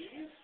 cheese